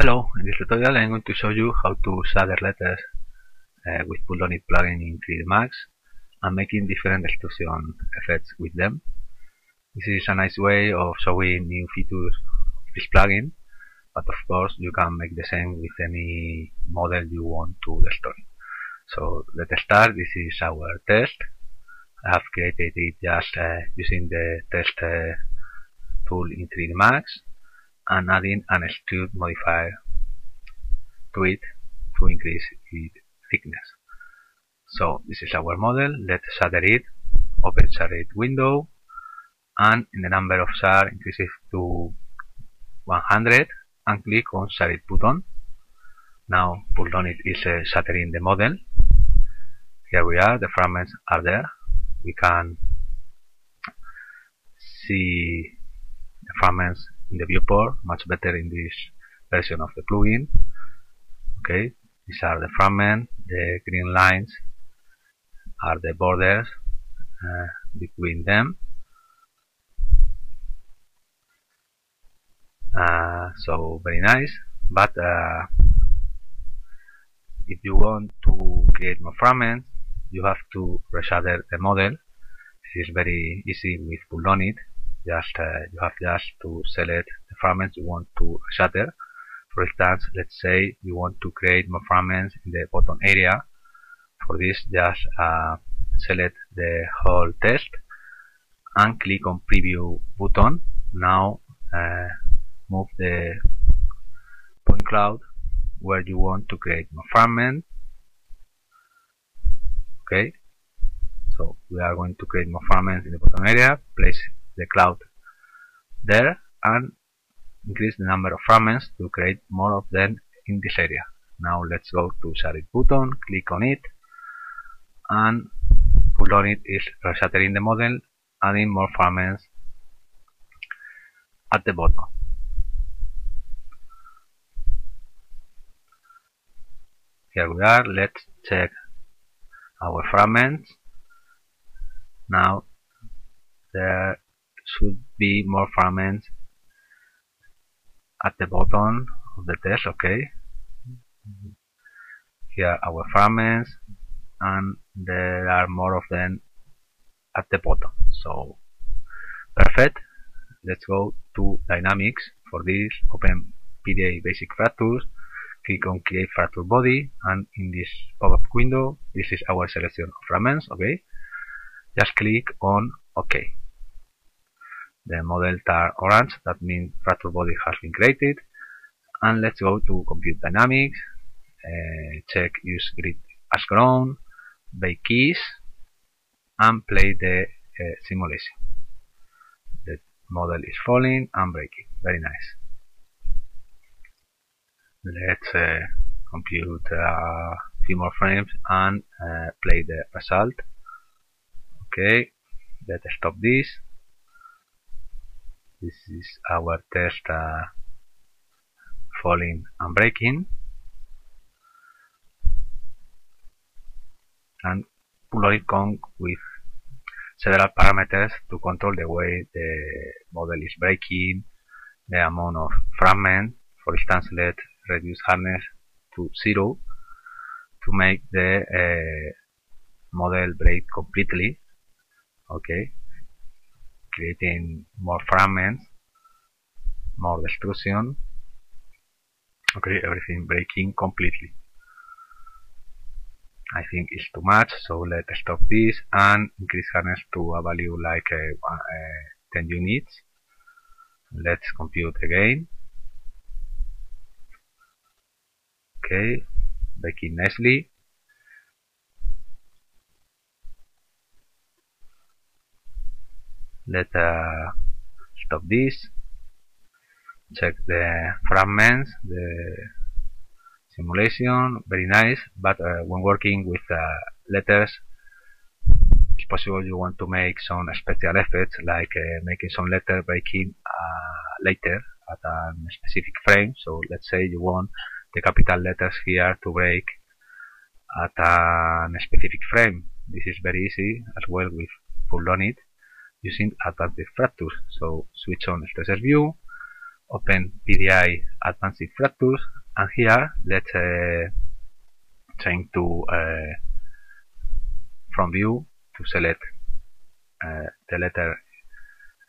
Hello, in this tutorial I'm going to show you how to shatter letters uh, with Pulldownit plugin in 3D Max and making different extrusion effects with them. This is a nice way of showing new features of this plugin, but of course you can make the same with any model you want to destroy. So let's start, this is our test. I have created it just uh, using the test uh, tool in 3D Max and adding an extrude modifier to it to increase its thickness. So this is our model. Let's shatter it. Open shade window and in the number of shard increase it to 100 and click on shade button. Now Pulldownit is uh, shattering the model. Here we are. The fragments are there. We can see the fragments in the viewport much better in this version of the plugin. Okay these are the fragments the green lines are the borders uh, between them. Uh, so very nice but uh, if you want to create more fragments you have to reshatter the model. This is very easy with Pulldownit just uh, you have just to select the fragments you want to shatter. For instance let's say you want to create more fragments in the bottom area. For this just uh, select the whole test and click on preview button. Now uh, move the point cloud where you want to create more fragments. Okay. So we are going to create more fragments in the bottom area. Place the cloud there and increase the number of fragments to create more of them in this area. Now let's go to Shade button, click on it and Pulldownit it is reshattering the model, adding more fragments at the bottom. Here we are, let's check our fragments. Now there should be more fragments at the bottom of the test okay? Here are our fragments and there are more of them at the bottom. So perfect. Let's go to dynamics for this open PDI basic fractures. Click on create fracture body and in this pop-up window this is our selection of fragments okay? Just click on ok the model tar orange that means fracture body has been created. And let's go to compute dynamics uh, check use grid as grown bake keys and play the uh, simulation. The model is falling and breaking. Very nice. Let's uh, compute a few more frames and uh, play the result. Okay let's stop this this is our test uh, falling and breaking. And Pulldownit comes with several parameters to control the way the model is breaking, the amount of fragment, for instance let's reduce hardness to zero to make the uh, model break completely. Okay creating more fragments, more destruction. Okay, everything breaking completely. I think it's too much, so let's stop this and increase hardness to a value like uh, uh, 10 units. Let's compute again. Okay, breaking nicely. Let uh, stop this. Check the fragments the simulation. Very nice but uh, when working with uh, letters it's possible you want to make some special effects like uh, making some letter breaking uh, later at a specific frame. So let's say you want the capital letters here to break at a specific frame. This is very easy as well with Pulldownit using adaptive fractures. So switch on Stresses View, open PDI Advanced Fractures and here let's uh, change to uh, from view to select uh, the letter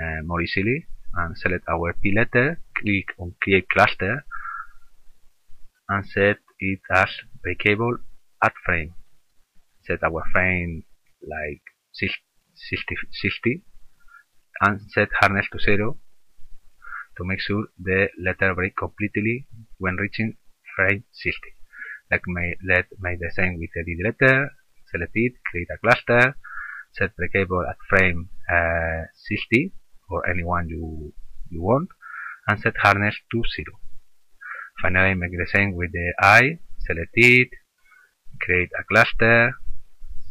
uh, more easily and select our P letter, click on create cluster and set it as breakable at frame. Set our frame like 60, 60 and set hardness to 0 to make sure the letter break completely when reaching frame 60. Like may, let make the same with the letter, select it, create a cluster, set breakable at frame uh, 60 or any one you, you want, and set hardness to 0. Finally, make the same with the I, select it, create a cluster,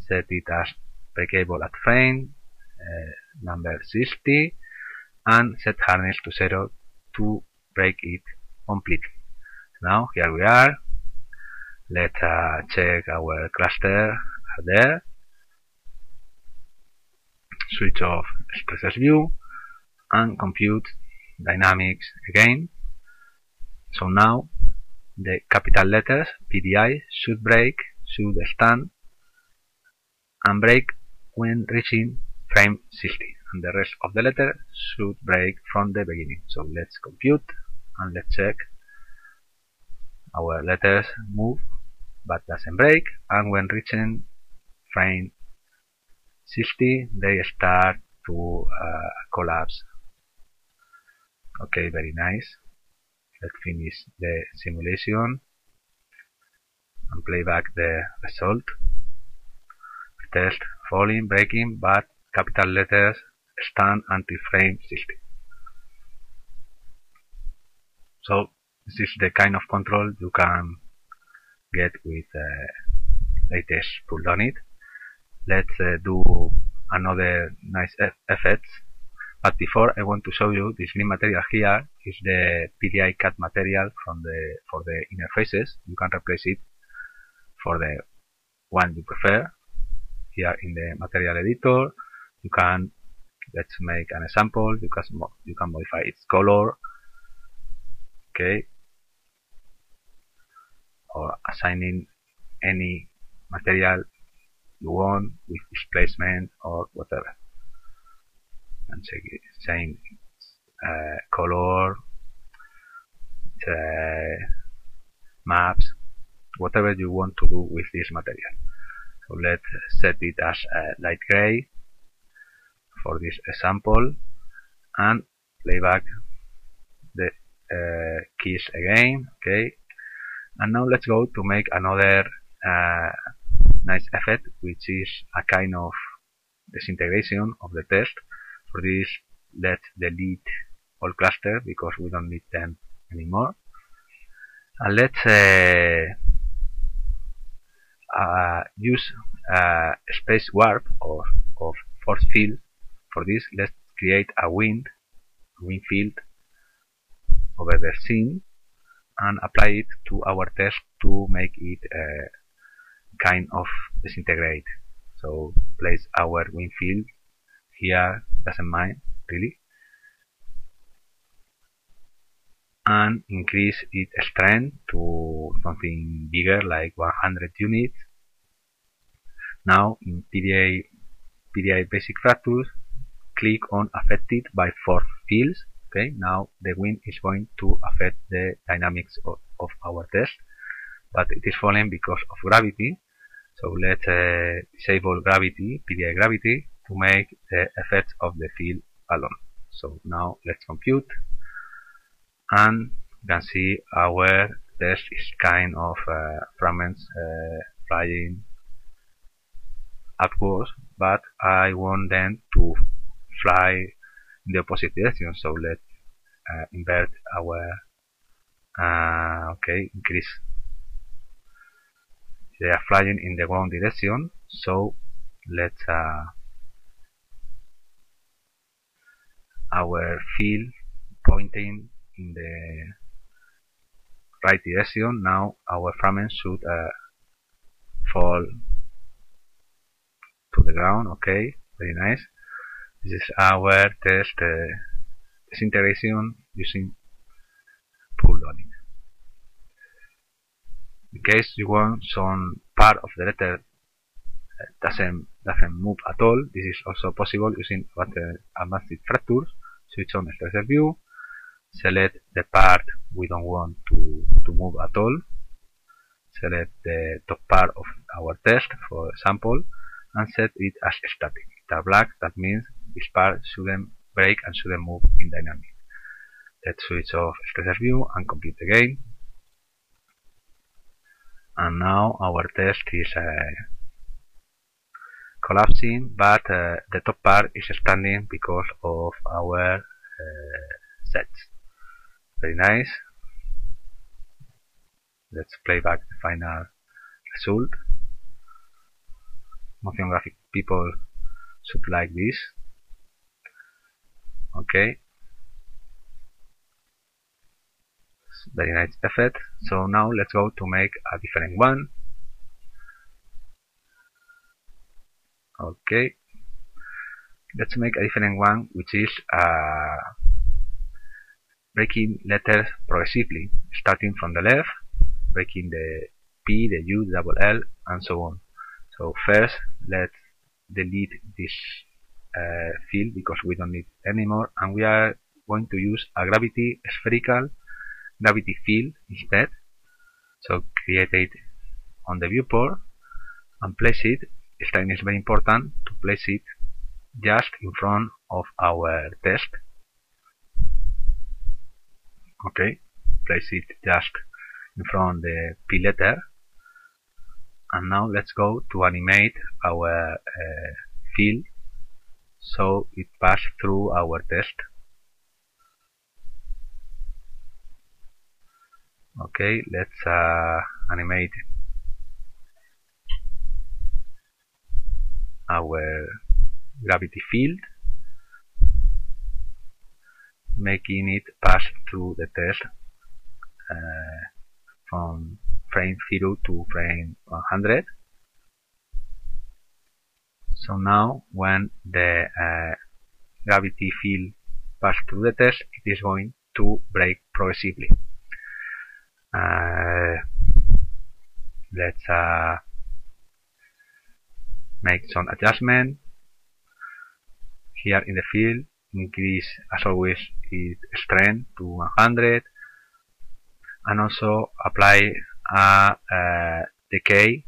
set it as breakable at frame uh, number 60, and set hardness to 0 to break it completely. Now here we are. Let's uh, check our cluster there. Switch off Stress View and compute dynamics again. So now the capital letters PDI should break, should stand and break when reaching frame 60 and the rest of the letter should break from the beginning. So let's compute and let's check our letters move but doesn't break and when reaching frame 60 they start to uh, collapse. Okay, very nice. Let's finish the simulation and play back the result. Test falling, breaking, but capital letters stand until frame 60. So this is the kind of control you can get with uh, latest it. Let's uh, do another nice e effects. But before I want to show you this new material here is the PDI cut material from the for the interfaces. You can replace it for the one you prefer. Here in the material editor, you can let's make an example you can you can modify its color okay? Or assigning any material you want with displacement or whatever. And saying uh, color uh, maps whatever you want to do with this material. So let's set it as uh, light gray for this example and playback the uh, keys again okay? And now let's go to make another uh, nice effect which is a kind of disintegration of the test for this let's delete all cluster because we don't need them anymore. And let's uh, uh, use uh, space warp or force field for this, let's create a wind, wind field over the scene and apply it to our test to make it uh, kind of disintegrate. So place our wind field here, doesn't mind really, and increase its strength to something bigger like 100 units. Now in PDI, PDI basic fractures click on affected by force fields okay? Now the wind is going to affect the dynamics of, of our test but it is falling because of gravity. So let's uh, disable gravity PDI gravity to make the effects of the field alone. So now let's compute and you can see our test is kind of uh, fragments uh, flying upwards but I want them to fly in the opposite direction. So let's uh, invert our uh, okay increase. They are flying in the wrong direction. So let's uh, our field pointing in the right direction. Now our fragment should uh, fall to the ground. Okay very nice is our test uh, disintegration using Pulldownit. In case you want some part of the letter doesn't doesn't move at all, this is also possible using advanced uh, fractures. Switch on the stressor view, select the part we don't want to, to move at all, select the top part of our test for example, and set it as static. It's black, that means this part shouldn't break and shouldn't move in dynamic. Let's switch off Stressor View and compute again. And now our test is uh, collapsing, but uh, the top part is standing because of our uh, sets. Very nice. Let's play back the final result. Motion graphic people should like this. Okay. Very nice effect. So now let's go to make a different one. Okay. Let's make a different one which is uh, breaking letters progressively, starting from the left, breaking the P, the U, the double L, and so on. So first, let's delete this uh, field because we don't need anymore, and we are going to use a gravity spherical gravity field instead. So create it on the viewport and place it. This time is very important to place it just in front of our test okay place it just in front of the P letter and now let's go to animate our uh, field so it passed through our test. Okay let's uh, animate our gravity field making it pass through the test uh, from frame 0 to frame 100 so now when the uh, gravity field pass through the test it is going to break progressively. Uh, let's uh, make some adjustment. Here in the field increase as always its strength to 100 and also apply a, a decay.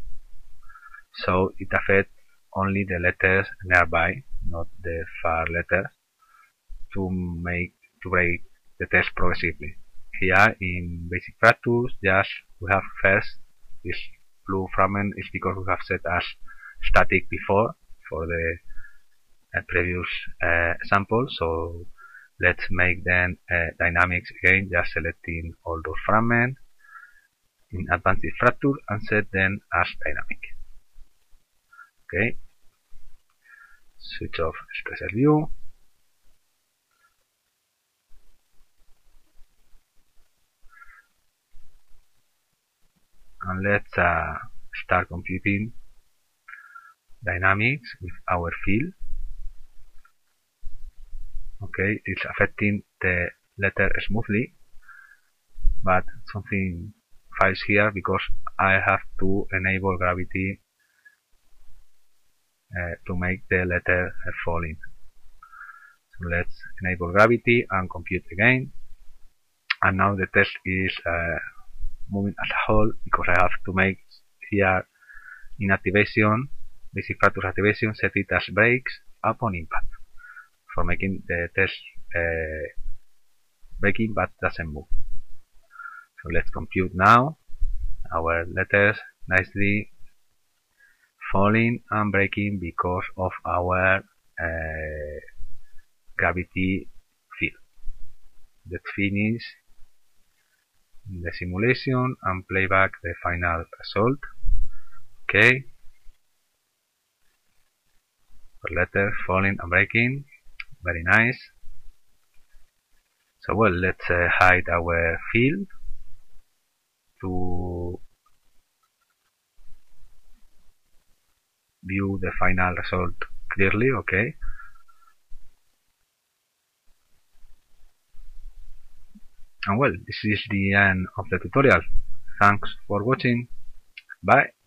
So it affects only the letters nearby not the far letters to make to break the test progressively. Here in basic fractures just we have first this blue fragment is because we have set as static before for the uh, previous uh, sample. So let's make then uh, dynamics again just selecting all those fragments in advanced fracture and set them as dynamic okay. Switch off special View. And let's uh, start computing dynamics with our field. Okay it's affecting the letter smoothly but something fails here because I have to enable gravity to make the letter uh, falling so let's enable gravity and compute again. And now the test is uh, moving as a whole because I have to make here in activation basic activation set it as breaks upon impact for making the test uh, breaking but doesn't move. So let's compute now our letters nicely falling and breaking because of our uh, gravity field. Let's finish the simulation and play back the final result. Okay. Letters falling and breaking very nice so well let's uh, hide our field to view the final result clearly okay and well this is the end of the tutorial Thanks for watching. Bye.